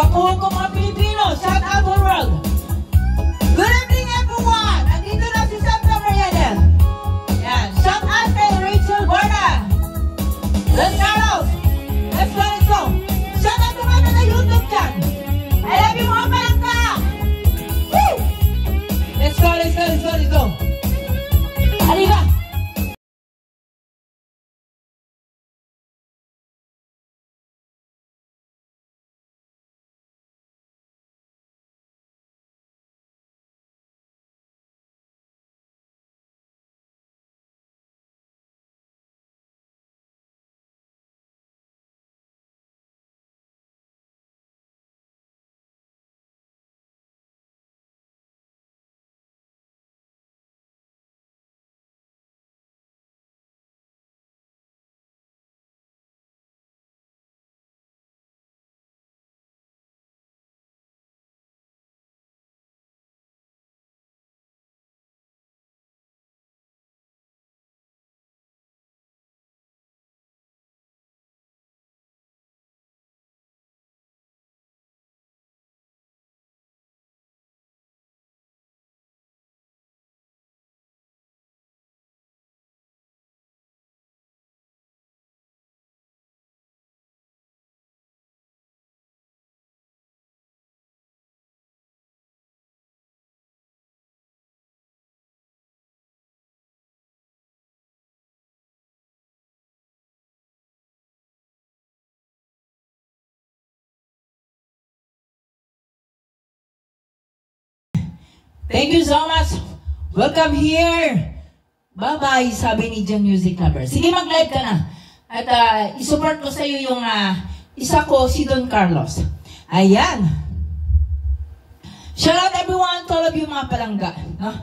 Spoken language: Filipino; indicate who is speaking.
Speaker 1: Kapuhan ko mga Thank you so much. Welcome here. Bye-bye, sabi ni Jan Music Lover. Sige, mag-live ka na. At uh, isupport ko sa iyo yung uh, isa ko, si Don Carlos. Ayan. Shout out everyone to all of you mga palangga. No?